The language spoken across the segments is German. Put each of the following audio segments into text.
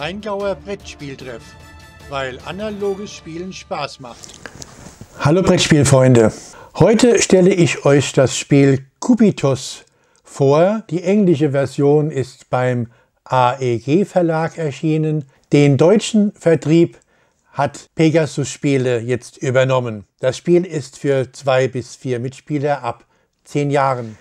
Rheingauer Brettspieltreff, weil analoges Spielen Spaß macht. Hallo Brettspielfreunde. Heute stelle ich euch das Spiel Cubitus vor. Die englische Version ist beim AEG Verlag erschienen. Den deutschen Vertrieb hat Pegasus Spiele jetzt übernommen. Das Spiel ist für zwei bis vier Mitspieler ab zehn Jahren.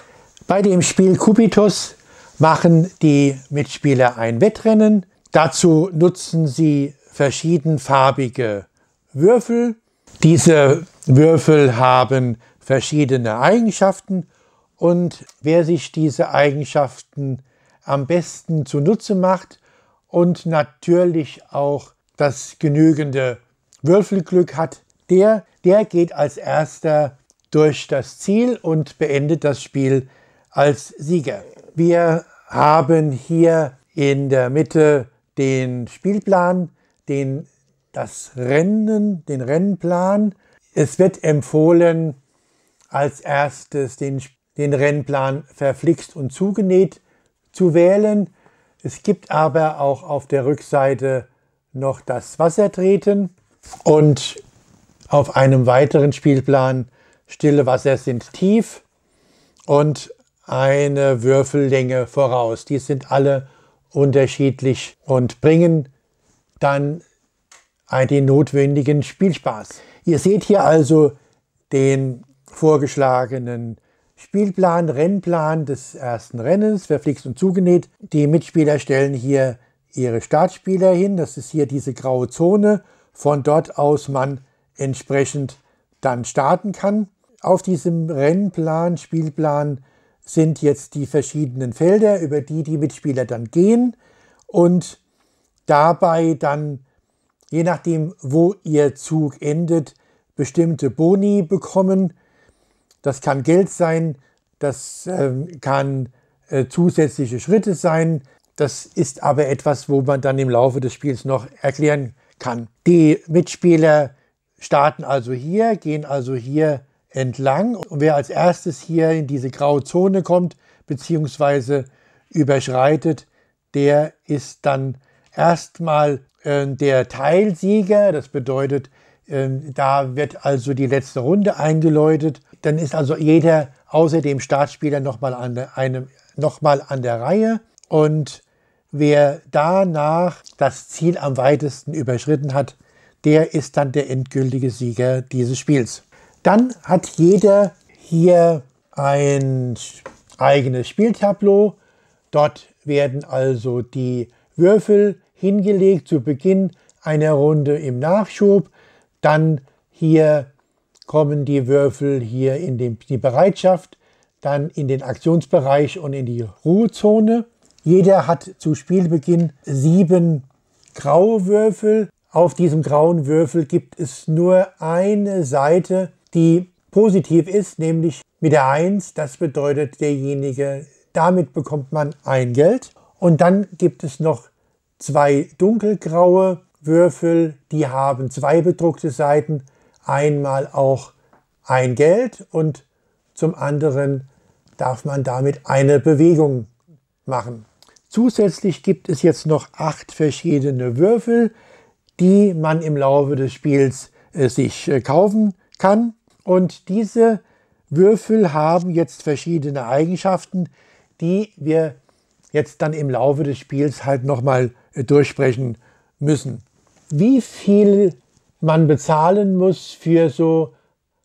Bei dem Spiel Cubitus machen die Mitspieler ein Wettrennen. Dazu nutzen sie verschiedenfarbige Würfel. Diese Würfel haben verschiedene Eigenschaften und wer sich diese Eigenschaften am besten zunutze macht und natürlich auch das genügende Würfelglück hat, der, der geht als erster durch das Ziel und beendet das Spiel als Sieger. Wir haben hier in der Mitte den Spielplan, den, das Rennen, den Rennplan. Es wird empfohlen, als erstes den, den Rennplan verflixt und zugenäht zu wählen. Es gibt aber auch auf der Rückseite noch das Wassertreten und auf einem weiteren Spielplan Stille Wasser sind tief und eine Würfellänge voraus. Die sind alle unterschiedlich und bringen dann den notwendigen Spielspaß. Ihr seht hier also den vorgeschlagenen Spielplan, Rennplan des ersten Rennens, verflixt und zugenäht. Die Mitspieler stellen hier ihre Startspieler hin. Das ist hier diese graue Zone, von dort aus man entsprechend dann starten kann. Auf diesem Rennplan, Spielplan sind jetzt die verschiedenen Felder, über die die Mitspieler dann gehen und dabei dann, je nachdem, wo ihr Zug endet, bestimmte Boni bekommen. Das kann Geld sein, das äh, kann äh, zusätzliche Schritte sein. Das ist aber etwas, wo man dann im Laufe des Spiels noch erklären kann. Die Mitspieler starten also hier, gehen also hier entlang. Und wer als erstes hier in diese graue Zone kommt, beziehungsweise überschreitet, der ist dann erstmal äh, der Teilsieger. Das bedeutet, äh, da wird also die letzte Runde eingeläutet. Dann ist also jeder außer dem Startspieler nochmal an, noch an der Reihe. Und wer danach das Ziel am weitesten überschritten hat, der ist dann der endgültige Sieger dieses Spiels. Dann hat jeder hier ein eigenes Spieltableau. Dort werden also die Würfel hingelegt zu Beginn einer Runde im Nachschub. Dann hier kommen die Würfel hier in die Bereitschaft, dann in den Aktionsbereich und in die Ruhezone. Jeder hat zu Spielbeginn sieben graue Würfel. Auf diesem grauen Würfel gibt es nur eine Seite, die positiv ist, nämlich mit der 1, das bedeutet derjenige, damit bekommt man ein Geld. Und dann gibt es noch zwei dunkelgraue Würfel, die haben zwei bedruckte Seiten, einmal auch ein Geld und zum anderen darf man damit eine Bewegung machen. Zusätzlich gibt es jetzt noch acht verschiedene Würfel, die man im Laufe des Spiels äh, sich äh, kaufen kann. Und diese Würfel haben jetzt verschiedene Eigenschaften, die wir jetzt dann im Laufe des Spiels halt nochmal äh, durchsprechen müssen. Wie viel man bezahlen muss für so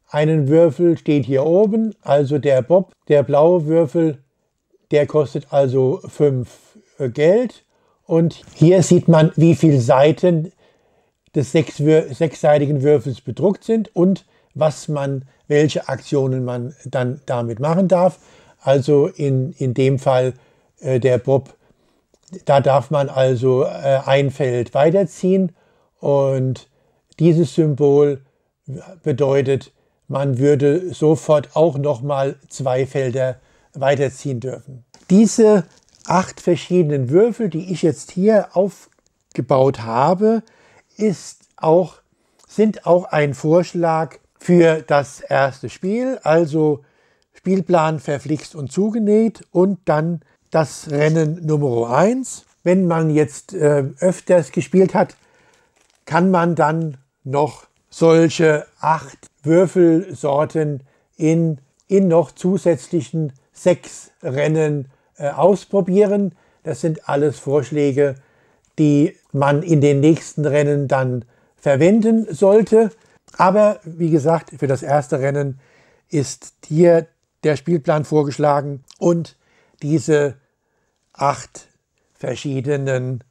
einen Würfel steht hier oben, also der Bob, der blaue Würfel, der kostet also 5 äh, Geld. Und hier sieht man, wie viele Seiten des sechs, sechsseitigen Würfels bedruckt sind und was man, welche Aktionen man dann damit machen darf. Also in, in dem Fall äh, der Bob, da darf man also äh, ein Feld weiterziehen und dieses Symbol bedeutet, man würde sofort auch nochmal zwei Felder weiterziehen dürfen. Diese acht verschiedenen Würfel, die ich jetzt hier aufgebaut habe, ist auch, sind auch ein Vorschlag für das erste Spiel, also Spielplan verflixt und zugenäht und dann das Rennen Nummer 1. wenn man jetzt äh, öfters gespielt hat, kann man dann noch solche acht Würfelsorten in, in noch zusätzlichen sechs Rennen äh, ausprobieren. Das sind alles Vorschläge, die man in den nächsten Rennen dann verwenden sollte. Aber wie gesagt, für das erste Rennen ist hier der Spielplan vorgeschlagen und diese acht verschiedenen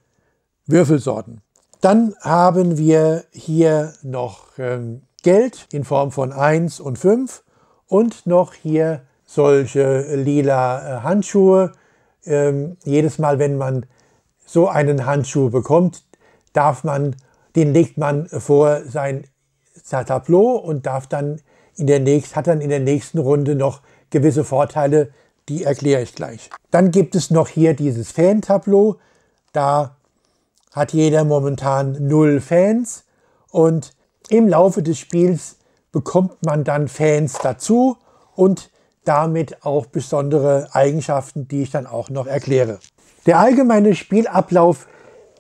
Würfelsorten. Dann haben wir hier noch ähm, Geld in Form von 1 und 5 und noch hier solche lila äh, Handschuhe. Ähm, jedes Mal, wenn man so einen Handschuh bekommt, darf man, den legt man vor sein Tableau und darf dann in der nächsten, hat dann in der nächsten Runde noch gewisse Vorteile, die erkläre ich gleich. Dann gibt es noch hier dieses Fan-Tableau. Da hat jeder momentan null Fans und im Laufe des Spiels bekommt man dann Fans dazu und damit auch besondere Eigenschaften, die ich dann auch noch erkläre. Der allgemeine Spielablauf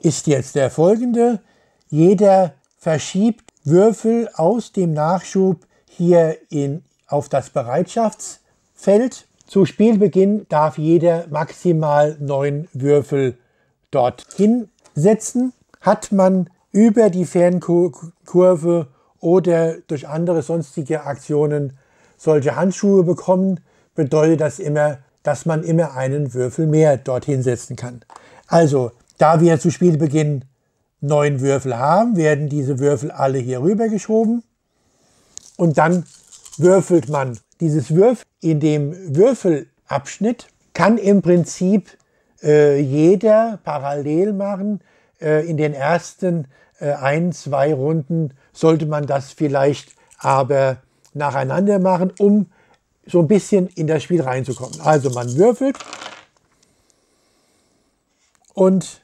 ist jetzt der folgende. Jeder verschiebt Würfel aus dem Nachschub hier in, auf das Bereitschaftsfeld. Zu Spielbeginn darf jeder maximal neun Würfel dort hinsetzen. Hat man über die Fernkurve oder durch andere sonstige Aktionen solche Handschuhe bekommen, bedeutet das immer, dass man immer einen Würfel mehr dorthin setzen kann. Also, da wir zu Spielbeginn neun Würfel haben, werden diese Würfel alle hier rüber geschoben und dann würfelt man. Dieses Würfel in dem Würfelabschnitt kann im Prinzip äh, jeder parallel machen. Äh, in den ersten äh, ein, zwei Runden sollte man das vielleicht aber nacheinander machen, um so ein bisschen in das Spiel reinzukommen. Also man würfelt und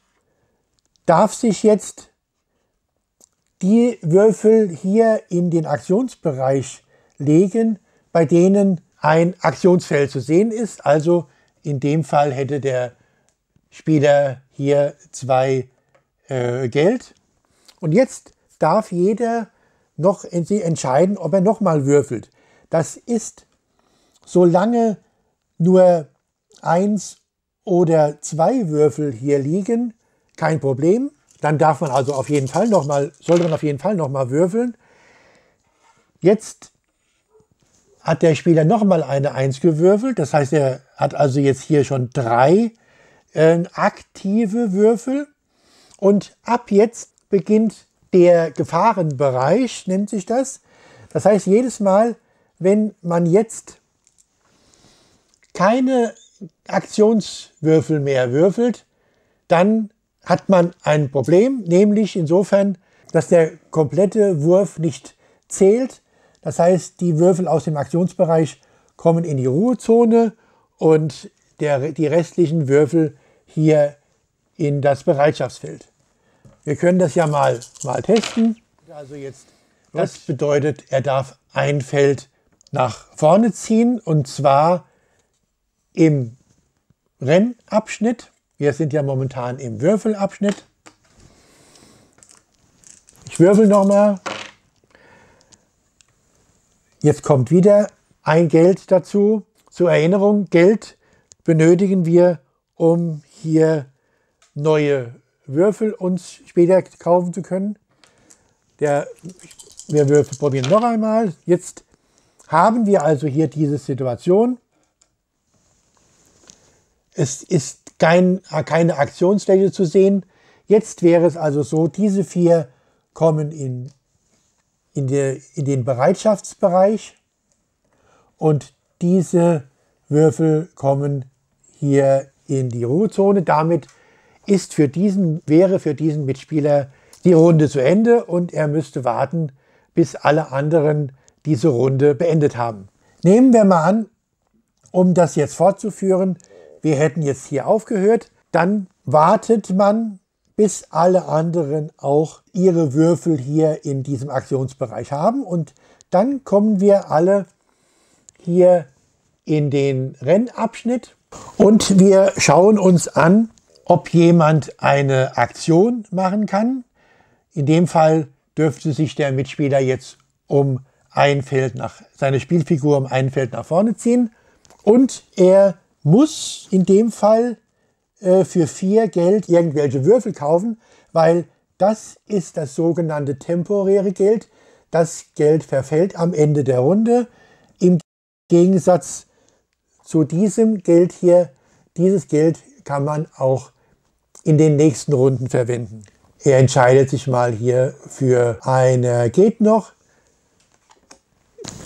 darf sich jetzt die Würfel hier in den Aktionsbereich legen, bei denen ein Aktionsfeld zu sehen ist. Also in dem Fall hätte der Spieler hier zwei äh, Geld. Und jetzt darf jeder noch entscheiden, ob er nochmal würfelt. Das ist, solange nur eins oder zwei Würfel hier liegen, kein Problem. Dann darf man also auf jeden Fall noch mal, sollte man auf jeden Fall noch mal würfeln. Jetzt hat der Spieler noch mal eine 1 gewürfelt. Das heißt, er hat also jetzt hier schon drei äh, aktive Würfel. Und ab jetzt beginnt der Gefahrenbereich, nennt sich das. Das heißt, jedes Mal, wenn man jetzt keine Aktionswürfel mehr würfelt, dann hat man ein Problem, nämlich insofern, dass der komplette Wurf nicht zählt. Das heißt, die Würfel aus dem Aktionsbereich kommen in die Ruhezone und der, die restlichen Würfel hier in das Bereitschaftsfeld. Wir können das ja mal, mal testen. Also jetzt, das bedeutet, er darf ein Feld nach vorne ziehen und zwar im Rennabschnitt. Wir sind ja momentan im Würfelabschnitt. Ich würfel nochmal. Jetzt kommt wieder ein Geld dazu. Zur Erinnerung, Geld benötigen wir, um hier neue Würfel uns später kaufen zu können. Der, wir Würfel probieren noch einmal. Jetzt haben wir also hier diese Situation. Es ist kein, keine Aktionsfläche zu sehen. Jetzt wäre es also so, diese vier kommen in, in, der, in den Bereitschaftsbereich und diese Würfel kommen hier in die Ruhezone. Damit ist für diesen, wäre für diesen Mitspieler die Runde zu Ende und er müsste warten, bis alle anderen diese Runde beendet haben. Nehmen wir mal an, um das jetzt fortzuführen, wir hätten jetzt hier aufgehört, dann wartet man, bis alle anderen auch ihre Würfel hier in diesem Aktionsbereich haben und dann kommen wir alle hier in den Rennabschnitt und wir schauen uns an, ob jemand eine Aktion machen kann. In dem Fall dürfte sich der Mitspieler jetzt um ein Feld nach, seine Spielfigur um ein Feld nach vorne ziehen. Und er muss in dem Fall äh, für vier Geld irgendwelche Würfel kaufen, weil das ist das sogenannte temporäre Geld. Das Geld verfällt am Ende der Runde. Im Gegensatz zu diesem Geld hier, dieses Geld kann man auch in den nächsten Runden verwenden. Er entscheidet sich mal hier für eine geht noch.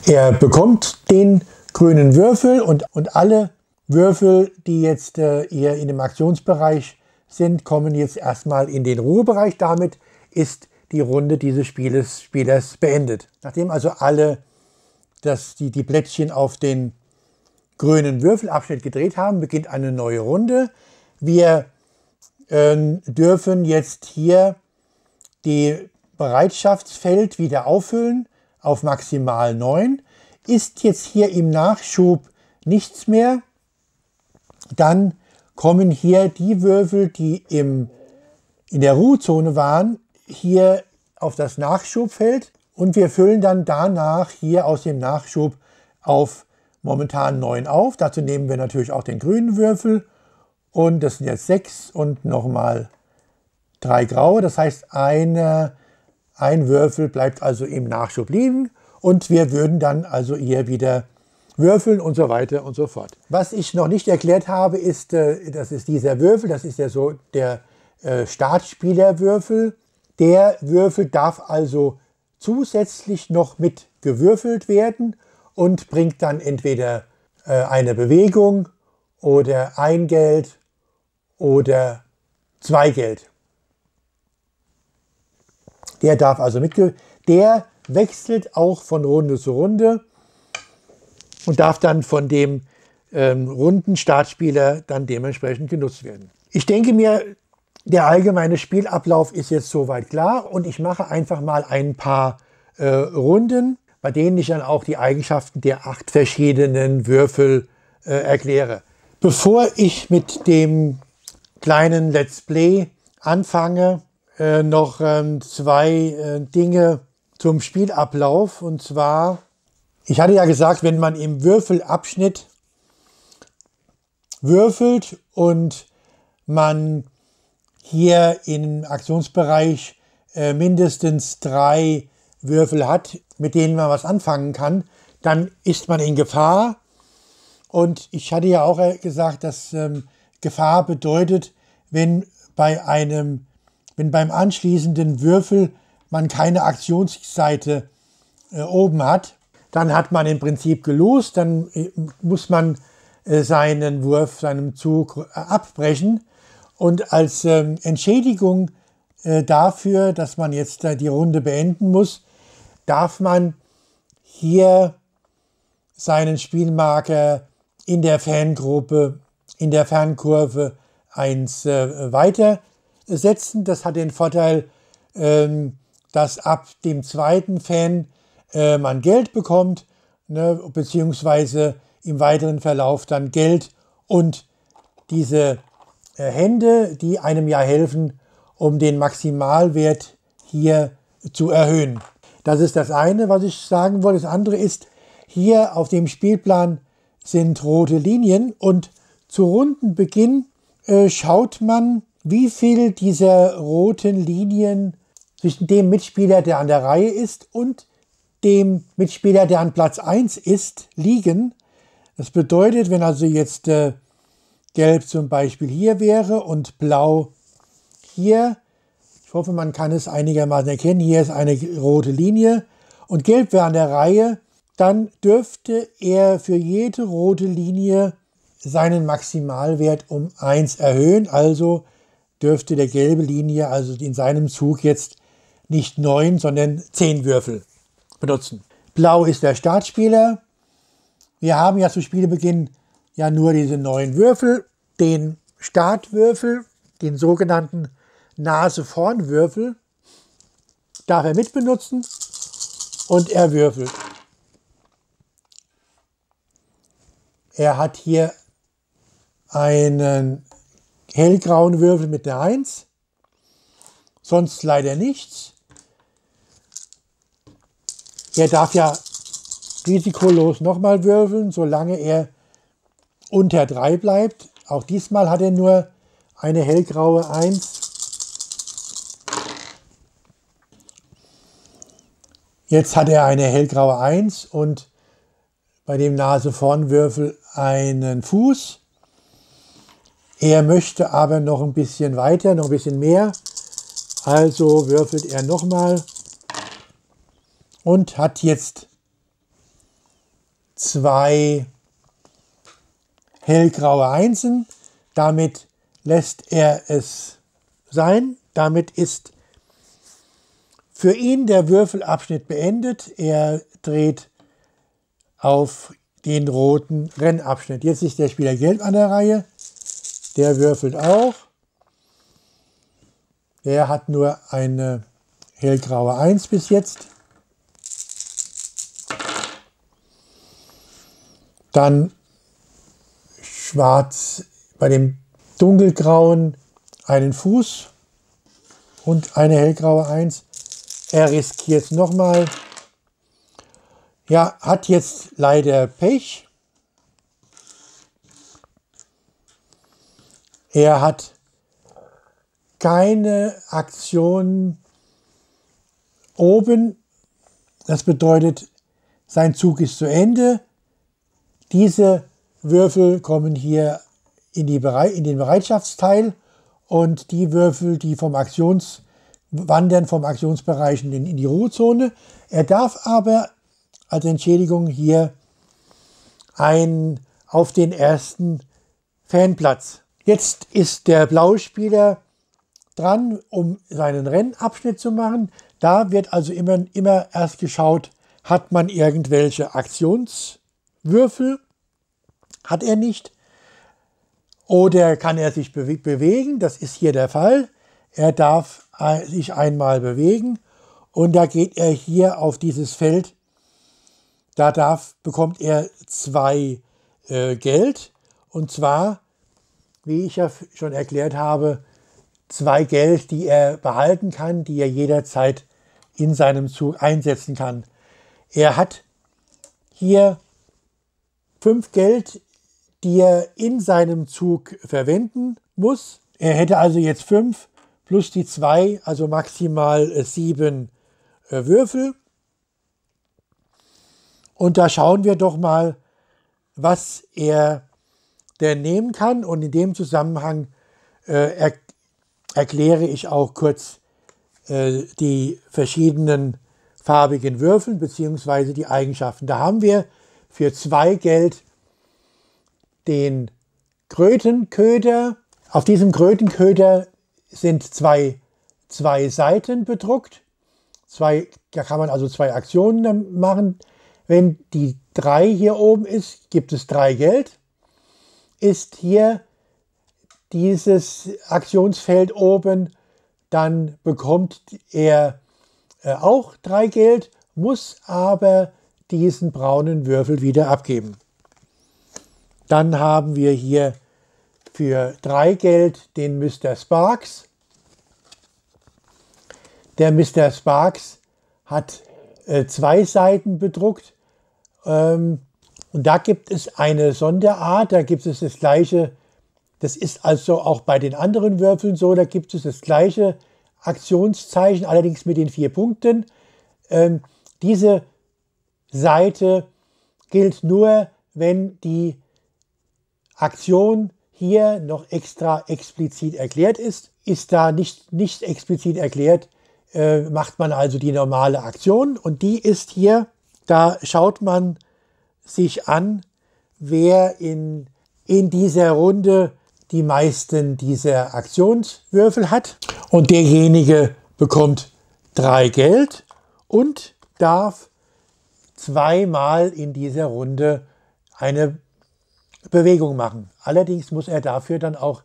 Er bekommt den grünen Würfel und, und alle Würfel, die jetzt äh, hier in dem Aktionsbereich sind, kommen jetzt erstmal in den Ruhebereich. Damit ist die Runde dieses Spieles, Spielers beendet. Nachdem also alle das, die, die Plättchen auf den grünen Würfelabschnitt gedreht haben, beginnt eine neue Runde. Wir äh, dürfen jetzt hier die Bereitschaftsfeld wieder auffüllen auf maximal 9. Ist jetzt hier im Nachschub nichts mehr, dann kommen hier die Würfel, die im, in der Ruhezone waren, hier auf das Nachschubfeld und wir füllen dann danach hier aus dem Nachschub auf momentan 9 auf. Dazu nehmen wir natürlich auch den grünen Würfel und das sind jetzt 6 und nochmal 3 graue. Das heißt, eine, ein Würfel bleibt also im Nachschub liegen und wir würden dann also hier wieder würfeln und so weiter und so fort. Was ich noch nicht erklärt habe, ist, äh, das ist dieser Würfel, das ist ja so der äh, Startspielerwürfel. Der Würfel darf also zusätzlich noch mit gewürfelt werden und bringt dann entweder äh, eine Bewegung oder ein Geld oder zwei Geld. Der darf also mitge... Der wechselt auch von Runde zu Runde und darf dann von dem ähm, runden Startspieler dann dementsprechend genutzt werden. Ich denke mir, der allgemeine Spielablauf ist jetzt soweit klar und ich mache einfach mal ein paar äh, Runden, bei denen ich dann auch die Eigenschaften der acht verschiedenen Würfel äh, erkläre. Bevor ich mit dem kleinen Let's Play anfange, äh, noch ähm, zwei äh, Dinge zum Spielablauf und zwar ich hatte ja gesagt, wenn man im Würfelabschnitt würfelt und man hier im Aktionsbereich äh, mindestens drei Würfel hat, mit denen man was anfangen kann, dann ist man in Gefahr. Und ich hatte ja auch äh, gesagt, dass ähm, Gefahr bedeutet, wenn bei einem, wenn beim anschließenden Würfel man keine Aktionsseite äh, oben hat, dann hat man im Prinzip gelost, dann äh, muss man äh, seinen Wurf, seinen Zug äh, abbrechen. Und als ähm, Entschädigung dafür, dass man jetzt die Runde beenden muss, darf man hier seinen Spielmarker in der Fangruppe, in der Fernkurve 1 weiter setzen. Das hat den Vorteil, ähm, dass ab dem zweiten Fan äh, man Geld bekommt, ne, beziehungsweise im weiteren Verlauf dann Geld und diese äh, Hände, die einem ja helfen, um den Maximalwert hier zu erhöhen. Das ist das eine, was ich sagen wollte. Das andere ist, hier auf dem Spielplan sind rote Linien und zu Rundenbeginn äh, schaut man, wie viel dieser roten Linien zwischen dem Mitspieler, der an der Reihe ist, und dem Mitspieler, der an Platz 1 ist, liegen. Das bedeutet, wenn also jetzt äh, Gelb zum Beispiel hier wäre und Blau hier, ich hoffe, man kann es einigermaßen erkennen, hier ist eine rote Linie und Gelb wäre an der Reihe, dann dürfte er für jede rote Linie seinen Maximalwert um 1 erhöhen, also dürfte der gelbe Linie also in seinem Zug jetzt nicht 9, sondern 10 Würfel benutzen. Blau ist der Startspieler. Wir haben ja zu Spielbeginn ja nur diese neuen Würfel, den Startwürfel, den sogenannten Nase-Vorn-Würfel, darf er mitbenutzen und er würfelt. Er hat hier einen hellgrauen Würfel mit der 1. Sonst leider nichts. Er darf ja risikolos nochmal würfeln, solange er unter 3 bleibt. Auch diesmal hat er nur eine hellgraue 1. Jetzt hat er eine hellgraue 1 und bei dem Nase vorn Würfel einen Fuß. Er möchte aber noch ein bisschen weiter, noch ein bisschen mehr. Also würfelt er nochmal und hat jetzt zwei hellgraue Einsen. Damit lässt er es sein. Damit ist für ihn der Würfelabschnitt beendet. Er dreht auf den roten Rennabschnitt. Jetzt ist der Spieler Gelb an der Reihe. Der würfelt auch. Der hat nur eine hellgraue 1 bis jetzt. Dann schwarz bei dem dunkelgrauen einen Fuß und eine hellgraue 1. Er riskiert nochmal. Ja, hat jetzt leider Pech. Er hat keine Aktion oben. Das bedeutet, sein Zug ist zu Ende. Diese Würfel kommen hier in, die Bere in den Bereitschaftsteil und die Würfel, die vom Aktions wandern vom Aktionsbereich in, in die Ruhezone. Er darf aber als Entschädigung hier ein auf den ersten Fanplatz. Jetzt ist der blaue Spieler dran, um seinen Rennabschnitt zu machen. Da wird also immer, immer erst geschaut, hat man irgendwelche Aktionswürfel? Hat er nicht? Oder kann er sich bewegen? Das ist hier der Fall. Er darf sich einmal bewegen und da geht er hier auf dieses Feld. Da darf, bekommt er zwei äh, Geld und zwar, wie ich ja schon erklärt habe, zwei Geld, die er behalten kann, die er jederzeit in seinem Zug einsetzen kann. Er hat hier fünf Geld, die er in seinem Zug verwenden muss. Er hätte also jetzt fünf plus die zwei, also maximal äh, sieben äh, Würfel. Und da schauen wir doch mal, was er denn nehmen kann. Und in dem Zusammenhang äh, er, erkläre ich auch kurz äh, die verschiedenen farbigen Würfel bzw. die Eigenschaften. Da haben wir für zwei Geld den Krötenköder. Auf diesem Krötenköder sind zwei, zwei Seiten bedruckt. Zwei, da kann man also zwei Aktionen machen. Wenn die 3 hier oben ist, gibt es 3 Geld. Ist hier dieses Aktionsfeld oben, dann bekommt er äh, auch 3 Geld, muss aber diesen braunen Würfel wieder abgeben. Dann haben wir hier für drei Geld den Mr. Sparks. Der Mr. Sparks hat äh, zwei Seiten bedruckt. Ähm, und da gibt es eine Sonderart, da gibt es das gleiche, das ist also auch bei den anderen Würfeln so, da gibt es das gleiche Aktionszeichen, allerdings mit den vier Punkten. Ähm, diese Seite gilt nur, wenn die Aktion hier noch extra explizit erklärt ist. Ist da nicht, nicht explizit erklärt, äh, macht man also die normale Aktion und die ist hier, da schaut man sich an, wer in, in dieser Runde die meisten dieser Aktionswürfel hat und derjenige bekommt drei Geld und darf zweimal in dieser Runde eine Bewegung machen. Allerdings muss er dafür dann auch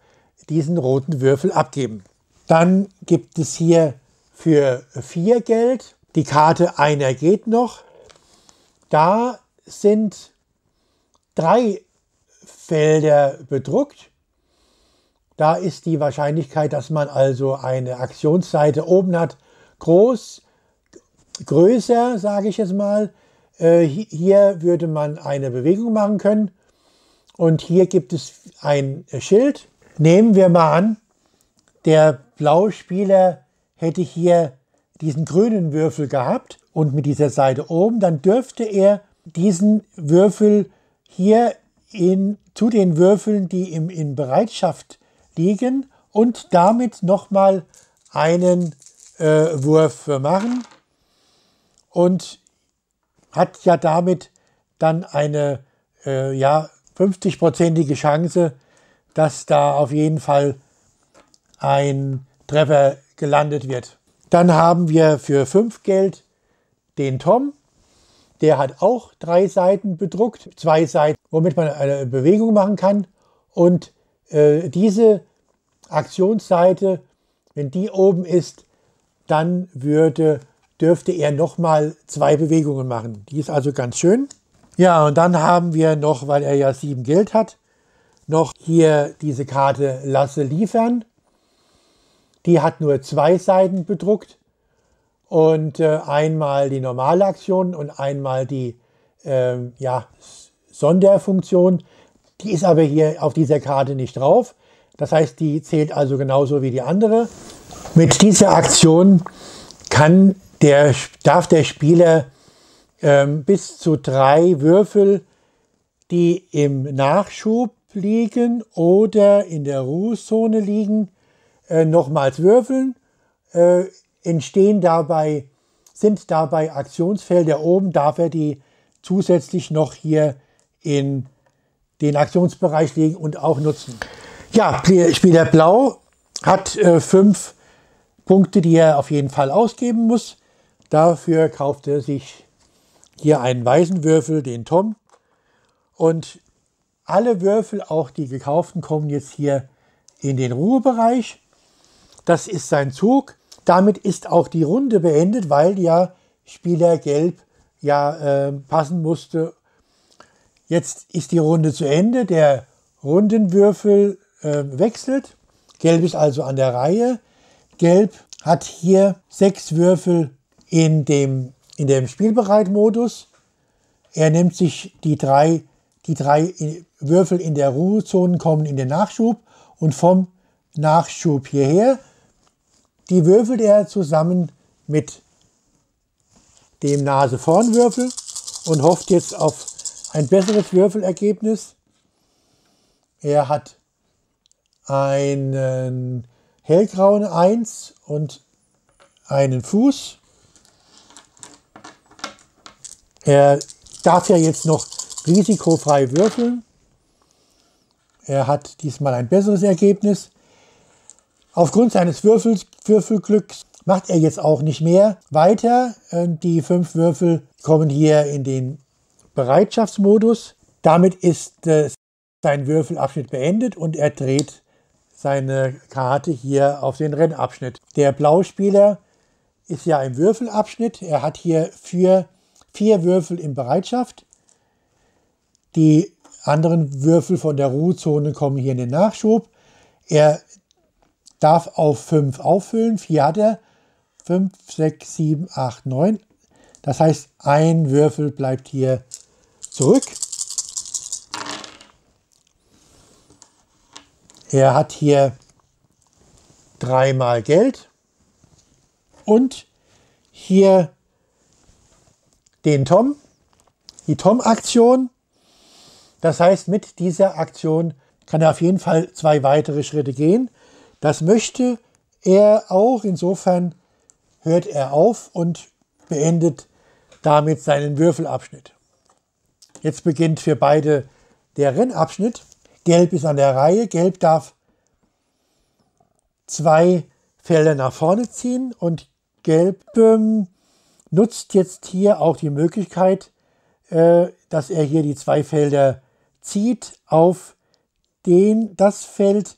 diesen roten Würfel abgeben. Dann gibt es hier für vier Geld die Karte Einer geht noch. Da sind drei Felder bedruckt Da ist die Wahrscheinlichkeit, dass man also eine Aktionsseite oben hat, groß, größer, sage ich jetzt mal. Äh, hier würde man eine Bewegung machen können. Und hier gibt es ein Schild. Nehmen wir mal an, der blaue Spieler hätte hier diesen grünen Würfel gehabt und mit dieser Seite oben, dann dürfte er diesen Würfel hier in, zu den Würfeln, die im, in Bereitschaft liegen und damit nochmal einen äh, Wurf machen und hat ja damit dann eine äh, ja, 50-prozentige Chance, dass da auf jeden Fall ein Treffer gelandet wird. Dann haben wir für 5 Geld den Tom. Der hat auch drei Seiten bedruckt, zwei Seiten, womit man eine Bewegung machen kann. Und äh, diese Aktionsseite, wenn die oben ist, dann würde, dürfte er nochmal zwei Bewegungen machen. Die ist also ganz schön. Ja, und dann haben wir noch, weil er ja sieben Geld hat, noch hier diese Karte Lasse liefern. Die hat nur zwei Seiten bedruckt und äh, einmal die normale Aktion und einmal die äh, ja, Sonderfunktion. Die ist aber hier auf dieser Karte nicht drauf. Das heißt, die zählt also genauso wie die andere. Mit dieser Aktion kann der, darf der Spieler bis zu drei Würfel, die im Nachschub liegen oder in der Ruhezone liegen, äh, nochmals würfeln. Äh, entstehen dabei, sind dabei Aktionsfelder oben, darf er die zusätzlich noch hier in den Aktionsbereich legen und auch nutzen. Ja, Spieler Blau hat äh, fünf Punkte, die er auf jeden Fall ausgeben muss. Dafür kauft er sich hier einen weißen Würfel, den Tom. Und alle Würfel, auch die gekauften, kommen jetzt hier in den Ruhebereich. Das ist sein Zug. Damit ist auch die Runde beendet, weil ja Spieler Gelb ja äh, passen musste. Jetzt ist die Runde zu Ende. Der Rundenwürfel äh, wechselt. Gelb ist also an der Reihe. Gelb hat hier sechs Würfel in dem, in dem Spielbereitmodus. Er nimmt sich die drei, die drei Würfel in der Ruhezone kommen in den Nachschub und vom Nachschub hierher die würfelt er zusammen mit dem Nase-Vorn-Würfel und hofft jetzt auf ein besseres Würfelergebnis. Er hat einen hellgrauen 1 und einen Fuß. Er darf ja jetzt noch risikofrei würfeln. Er hat diesmal ein besseres Ergebnis. Aufgrund seines Würfels, Würfelglücks macht er jetzt auch nicht mehr weiter. Die fünf Würfel kommen hier in den Bereitschaftsmodus. Damit ist äh, sein Würfelabschnitt beendet und er dreht seine Karte hier auf den Rennabschnitt. Der Blauspieler ist ja im Würfelabschnitt. Er hat hier vier, vier Würfel in Bereitschaft. Die anderen Würfel von der Ruhezone kommen hier in den Nachschub. Er darf auf 5 auffüllen. 4 hat er. 5, 6, 7, 8, 9. Das heißt, ein Würfel bleibt hier zurück. Er hat hier dreimal Geld und hier den Tom, die Tom-Aktion. Das heißt, mit dieser Aktion kann er auf jeden Fall zwei weitere Schritte gehen. Das möchte er auch. Insofern hört er auf und beendet damit seinen Würfelabschnitt. Jetzt beginnt für beide der Rennabschnitt. Gelb ist an der Reihe. Gelb darf zwei Felder nach vorne ziehen und Gelb ähm, nutzt jetzt hier auch die Möglichkeit, äh, dass er hier die zwei Felder zieht auf den, das Feld,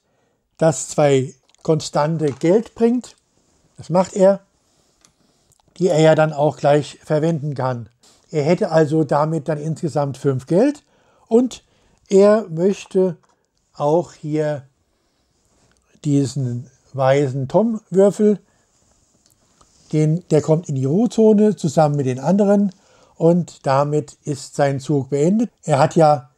das zwei konstante Geld bringt. Das macht er, die er ja dann auch gleich verwenden kann. Er hätte also damit dann insgesamt fünf Geld und er möchte auch hier diesen weißen Tom-Würfel. Der kommt in die Ruhezone zusammen mit den anderen und damit ist sein Zug beendet. Er hat ja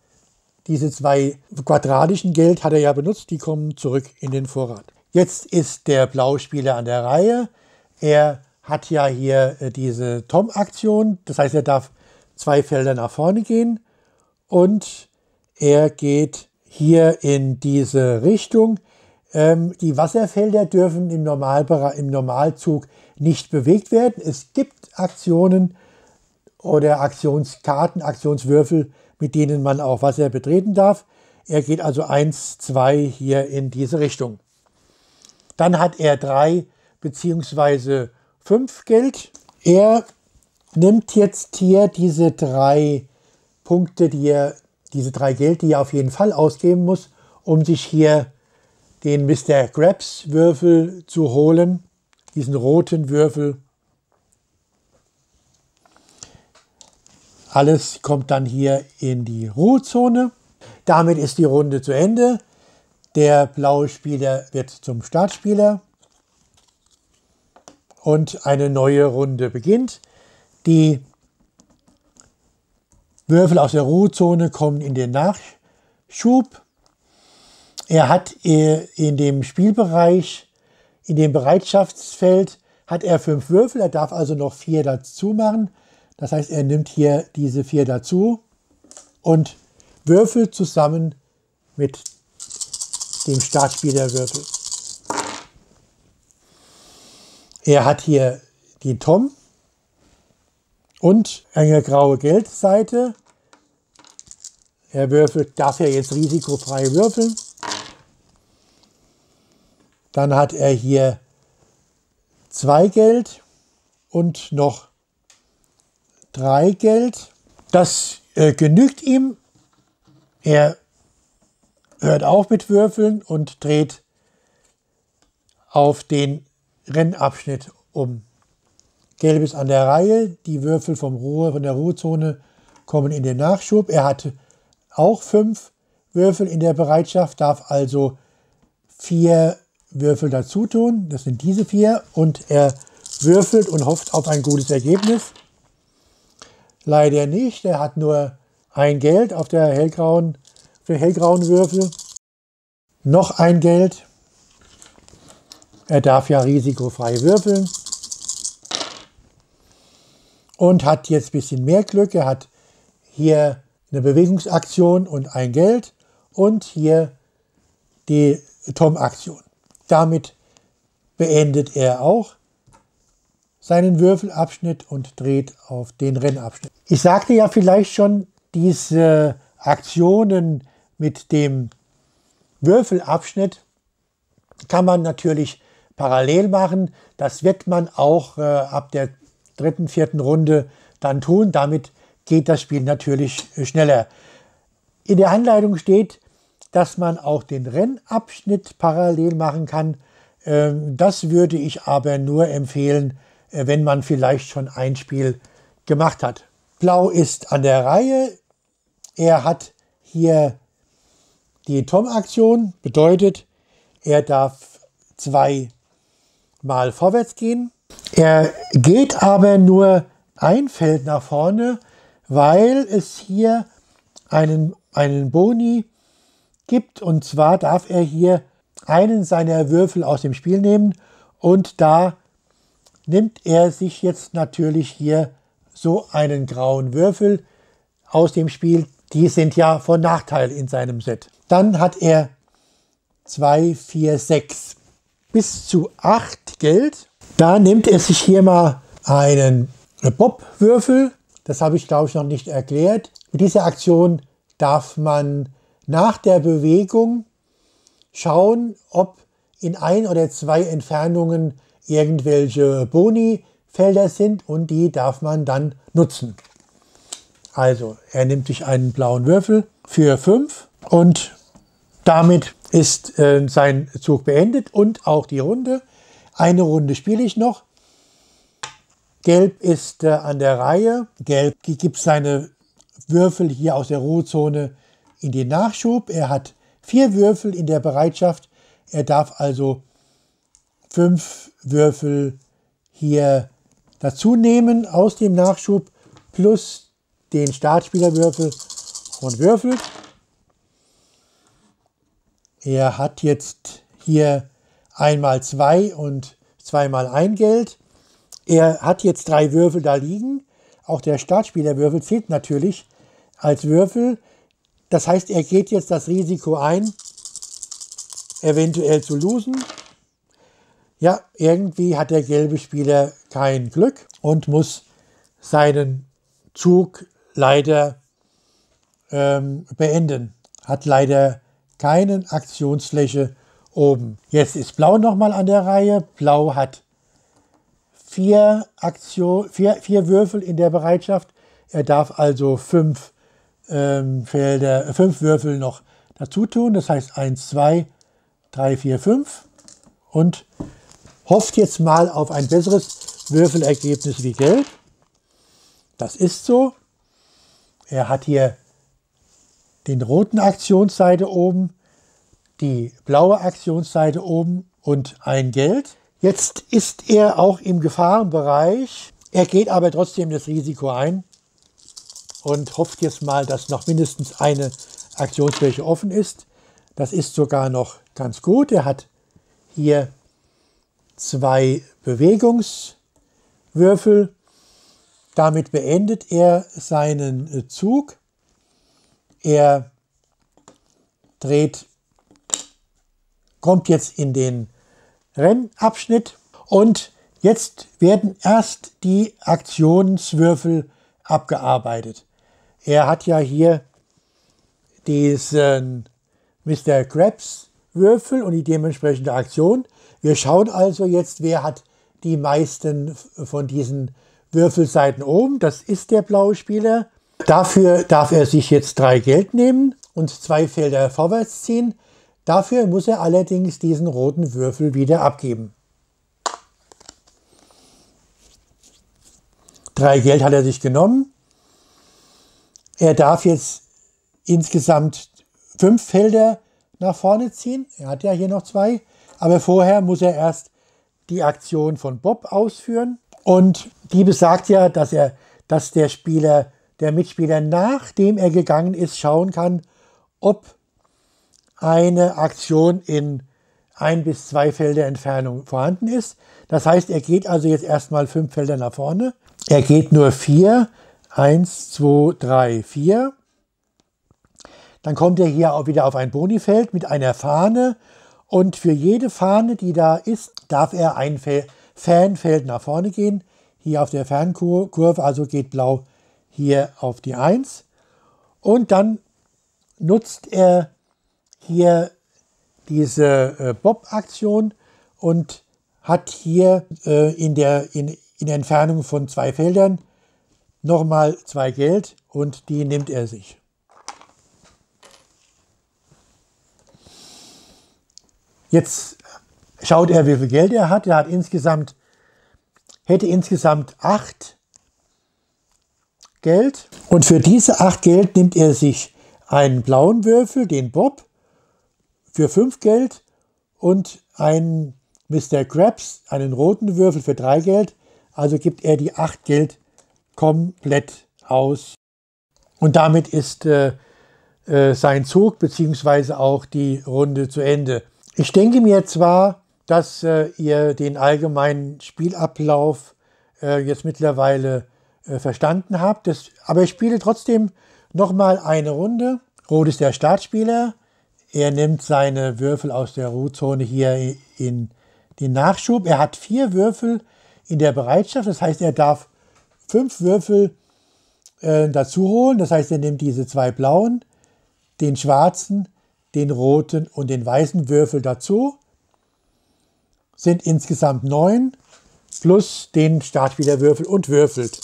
diese zwei quadratischen Geld hat er ja benutzt, die kommen zurück in den Vorrat. Jetzt ist der Blauspieler an der Reihe. Er hat ja hier äh, diese Tom-Aktion, das heißt, er darf zwei Felder nach vorne gehen und er geht hier in diese Richtung. Ähm, die Wasserfelder dürfen im, Normalbereich, im Normalzug nicht bewegt werden. Es gibt Aktionen oder Aktionskarten, Aktionswürfel, mit denen man auch Wasser betreten darf. Er geht also 1, 2 hier in diese Richtung. Dann hat er 3 bzw. 5 Geld. Er nimmt jetzt hier diese drei Punkte, die er, diese drei Geld, die er auf jeden Fall ausgeben muss, um sich hier den Mr. Krabs Würfel zu holen, diesen roten Würfel. Alles kommt dann hier in die Ruhezone. Damit ist die Runde zu Ende. Der blaue Spieler wird zum Startspieler und eine neue Runde beginnt. Die Würfel aus der Ruhezone kommen in den Nachschub. Er hat äh, in dem Spielbereich, in dem Bereitschaftsfeld, hat er fünf Würfel. Er darf also noch vier dazu machen. Das heißt, er nimmt hier diese vier dazu und würfelt zusammen mit dem Startspielerwürfel. Er hat hier die Tom, und eine graue Geldseite. Er würfelt, darf er jetzt risikofrei würfeln. Dann hat er hier zwei Geld und noch drei Geld. Das äh, genügt ihm. Er hört auf mit Würfeln und dreht auf den Rennabschnitt um. Gelb ist an der Reihe. Die Würfel vom Ruhe, von der Ruhezone kommen in den Nachschub. Er hat auch fünf Würfel in der Bereitschaft, darf also vier Würfel dazu tun. Das sind diese vier. Und er würfelt und hofft auf ein gutes Ergebnis. Leider nicht. Er hat nur ein Geld auf der hellgrauen, auf der hellgrauen Würfel. Noch ein Geld. Er darf ja risikofrei würfeln und hat jetzt ein bisschen mehr Glück. Er hat hier eine Bewegungsaktion und ein Geld und hier die Tom-Aktion. Damit beendet er auch seinen Würfelabschnitt und dreht auf den Rennabschnitt. Ich sagte ja vielleicht schon, diese Aktionen mit dem Würfelabschnitt kann man natürlich parallel machen. Das wird man auch äh, ab der dritten, vierten Runde dann tun. Damit geht das Spiel natürlich äh, schneller. In der Anleitung steht, dass man auch den Rennabschnitt parallel machen kann. Ähm, das würde ich aber nur empfehlen, äh, wenn man vielleicht schon ein Spiel gemacht hat. Blau ist an der Reihe. Er hat hier die Tom-Aktion, bedeutet, er darf zwei Mal vorwärts gehen. Er geht aber nur ein Feld nach vorne, weil es hier einen, einen Boni gibt. Und zwar darf er hier einen seiner Würfel aus dem Spiel nehmen. Und da nimmt er sich jetzt natürlich hier so einen grauen Würfel aus dem Spiel. Die sind ja von Nachteil in seinem Set. Dann hat er 2, 4, 6 bis zu 8 Geld. Da nimmt er sich hier mal einen Bob-Würfel. Das habe ich, glaube ich, noch nicht erklärt. Mit dieser Aktion darf man nach der Bewegung schauen, ob in ein oder zwei Entfernungen irgendwelche Boni-Felder sind und die darf man dann nutzen. Also, er nimmt sich einen blauen Würfel für 5 und damit ist äh, sein Zug beendet und auch die Runde. Eine Runde spiele ich noch. Gelb ist äh, an der Reihe. Gelb gibt seine Würfel hier aus der Ruhezone in den Nachschub. Er hat vier Würfel in der Bereitschaft. Er darf also fünf Würfel hier dazu nehmen aus dem Nachschub plus den Startspielerwürfel und würfelt. Er hat jetzt hier einmal zwei und zweimal ein Geld. Er hat jetzt drei Würfel da liegen. Auch der Startspielerwürfel zählt natürlich als Würfel. Das heißt, er geht jetzt das Risiko ein, eventuell zu losen. Ja, irgendwie hat der gelbe Spieler kein Glück und muss seinen Zug leider ähm, beenden. Hat leider keine Aktionsfläche oben. Jetzt ist Blau nochmal an der Reihe. Blau hat vier, Aktion, vier, vier Würfel in der Bereitschaft. Er darf also fünf, ähm, Felder, äh, fünf Würfel noch dazu tun. Das heißt 1, 2, 3, 4, 5. Und hofft jetzt mal auf ein besseres Würfelergebnis wie Gelb. Das ist so. Er hat hier den roten Aktionsseite oben, die blaue Aktionsseite oben und ein Geld. Jetzt ist er auch im Gefahrenbereich. Er geht aber trotzdem das Risiko ein und hofft jetzt mal, dass noch mindestens eine Aktionsfläche offen ist. Das ist sogar noch ganz gut. Er hat hier zwei Bewegungswürfel. Damit beendet er seinen Zug. Er dreht, kommt jetzt in den Rennabschnitt und jetzt werden erst die Aktionswürfel abgearbeitet. Er hat ja hier diesen Mr. Krabs Würfel und die dementsprechende Aktion. Wir schauen also jetzt, wer hat die meisten von diesen Würfelseiten oben. Das ist der blaue Spieler. Dafür darf er sich jetzt drei Geld nehmen und zwei Felder vorwärts ziehen. Dafür muss er allerdings diesen roten Würfel wieder abgeben. Drei Geld hat er sich genommen. Er darf jetzt insgesamt fünf Felder nach vorne ziehen. Er hat ja hier noch zwei. Aber vorher muss er erst die Aktion von Bob ausführen. Und die besagt ja, dass, er, dass der Spieler, der Mitspieler, nachdem er gegangen ist, schauen kann, ob eine Aktion in ein bis zwei Felder Entfernung vorhanden ist. Das heißt, er geht also jetzt erstmal fünf Felder nach vorne. Er geht nur vier. Eins, zwei, drei, vier. Dann kommt er hier auch wieder auf ein Bonifeld mit einer Fahne. Und für jede Fahne, die da ist, darf er ein Fanfeld nach vorne gehen. Hier auf der Fernkurve, also geht Blau hier auf die 1. Und dann nutzt er hier diese äh, Bob-Aktion und hat hier äh, in, der, in, in Entfernung von zwei Feldern nochmal zwei Geld und die nimmt er sich. Jetzt schaut er, wie viel Geld er hat. Er hat insgesamt, hätte insgesamt acht Geld. Und für diese acht Geld nimmt er sich einen blauen Würfel, den Bob, für 5 Geld und einen Mr. Krabs, einen roten Würfel für 3 Geld. Also gibt er die 8 Geld komplett aus. Und damit ist äh, äh, sein Zug bzw. auch die Runde zu Ende. Ich denke mir zwar, dass äh, ihr den allgemeinen Spielablauf äh, jetzt mittlerweile äh, verstanden habt, das, aber ich spiele trotzdem nochmal eine Runde. Rot ist der Startspieler, er nimmt seine Würfel aus der Ruhezone hier in den Nachschub. Er hat vier Würfel in der Bereitschaft, das heißt, er darf fünf Würfel äh, dazu holen. Das heißt, er nimmt diese zwei blauen, den schwarzen, den roten und den weißen Würfel dazu. Sind insgesamt neun plus den Startspielerwürfel und würfelt.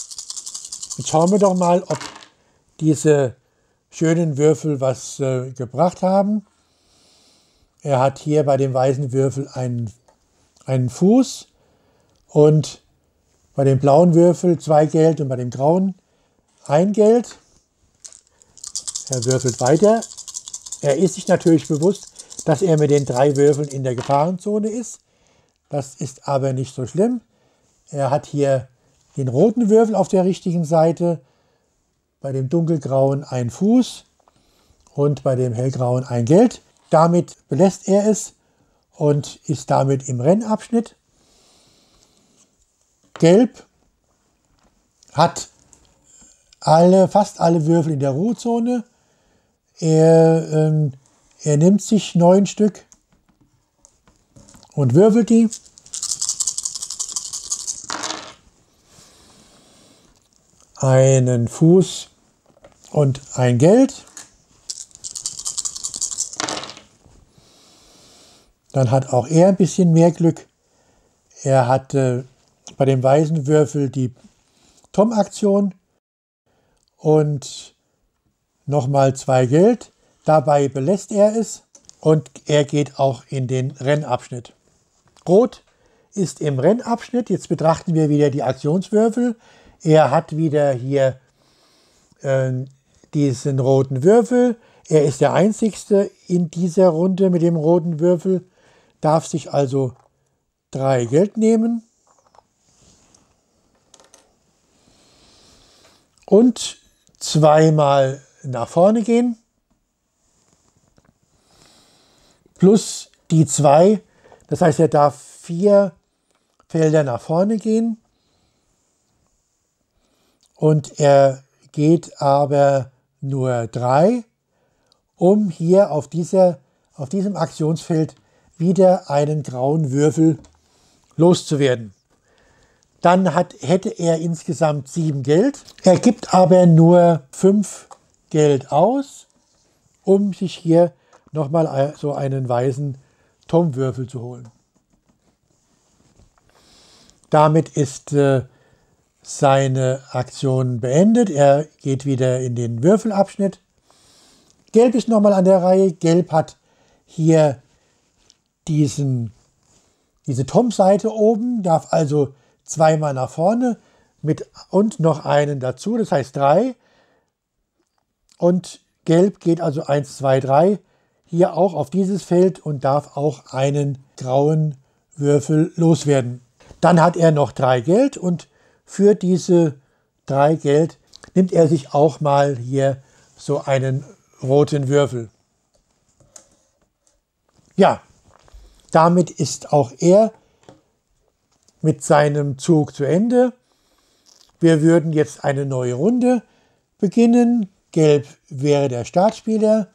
Jetzt schauen wir doch mal, ob diese schönen Würfel was äh, gebracht haben. Er hat hier bei dem weißen Würfel einen, einen Fuß und bei dem blauen Würfel zwei Geld und bei dem grauen ein Geld. Er würfelt weiter. Er ist sich natürlich bewusst, dass er mit den drei Würfeln in der Gefahrenzone ist. Das ist aber nicht so schlimm. Er hat hier den roten Würfel auf der richtigen Seite, bei dem dunkelgrauen ein Fuß und bei dem hellgrauen ein Geld. Damit belässt er es und ist damit im Rennabschnitt. Gelb hat alle, fast alle Würfel in der Ruhezone. Er, ähm, er nimmt sich neun Stück und würfelt die. Einen Fuß und ein Geld. Dann hat auch er ein bisschen mehr Glück. Er hatte bei dem weißen Würfel die Tom-Aktion und nochmal zwei Geld. Dabei belässt er es und er geht auch in den Rennabschnitt. Rot ist im Rennabschnitt. Jetzt betrachten wir wieder die Aktionswürfel. Er hat wieder hier äh, diesen roten Würfel. Er ist der Einzigste in dieser Runde mit dem roten Würfel, darf sich also drei Geld nehmen. Und zweimal nach vorne gehen. Plus die zwei. Das heißt, er darf vier Felder nach vorne gehen. Und er geht aber nur drei, um hier auf, dieser, auf diesem Aktionsfeld wieder einen grauen Würfel loszuwerden. Dann hat, hätte er insgesamt sieben Geld. Er gibt aber nur fünf Geld aus, um sich hier nochmal so einen weißen Tom-Würfel zu holen. Damit ist äh, seine Aktion beendet. Er geht wieder in den Würfelabschnitt. Gelb ist nochmal an der Reihe. Gelb hat hier diesen, diese Tom-Seite oben, darf also zweimal nach vorne mit und noch einen dazu, das heißt drei. Und Gelb geht also 1, 2, 3 hier auch auf dieses Feld und darf auch einen grauen Würfel loswerden. Dann hat er noch drei Geld und für diese drei Geld nimmt er sich auch mal hier so einen roten Würfel. Ja, damit ist auch er mit seinem Zug zu Ende. Wir würden jetzt eine neue Runde beginnen. Gelb wäre der Startspieler.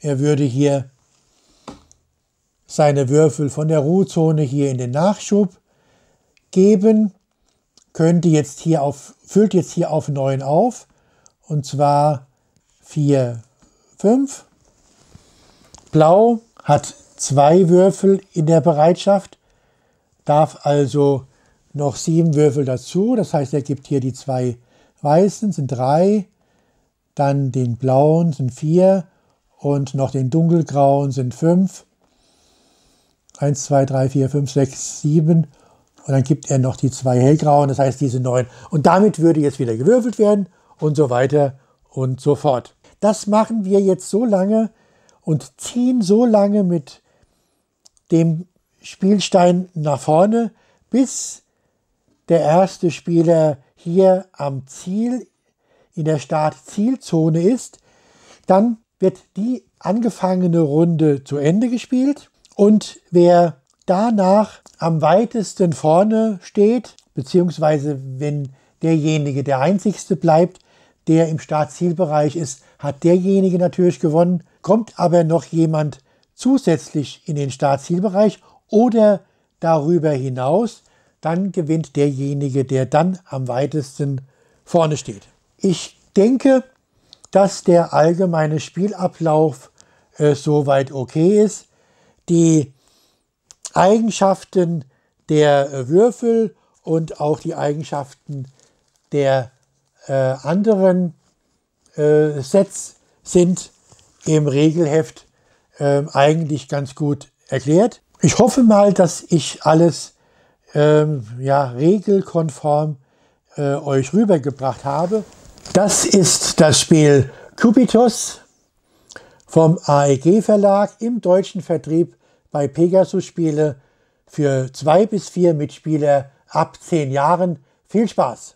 Er würde hier seine Würfel von der Ruhezone hier in den Nachschub geben, könnte jetzt hier auf, füllt jetzt hier auf 9 auf, und zwar 4, 5. Blau hat zwei Würfel in der Bereitschaft, darf also noch sieben Würfel dazu. Das heißt, er gibt hier die zwei weißen, sind drei, dann den blauen sind vier und noch den dunkelgrauen sind fünf. Eins, zwei, drei, vier, fünf, sechs, sieben. Und dann gibt er noch die zwei hellgrauen, das heißt diese neun. Und damit würde jetzt wieder gewürfelt werden und so weiter und so fort. Das machen wir jetzt so lange und ziehen so lange mit dem Spielstein nach vorne, bis der erste Spieler hier am Ziel, in der Start-Zielzone ist. Dann wird die angefangene Runde zu Ende gespielt und wer danach am weitesten vorne steht, beziehungsweise wenn derjenige der einzigste bleibt, der im Startzielbereich ist, hat derjenige natürlich gewonnen. Kommt aber noch jemand zusätzlich in den Startzielbereich oder darüber hinaus, dann gewinnt derjenige, der dann am weitesten vorne steht. Ich denke, dass der allgemeine Spielablauf äh, soweit okay ist. Die Eigenschaften der äh, Würfel und auch die Eigenschaften der äh, anderen äh, Sets sind im Regelheft ähm, eigentlich ganz gut erklärt. Ich hoffe mal, dass ich alles ähm, ja, regelkonform äh, euch rübergebracht habe. Das ist das Spiel Cubitus vom AEG Verlag im deutschen Vertrieb bei Pegasus Spiele für zwei bis vier Mitspieler ab zehn Jahren. Viel Spaß!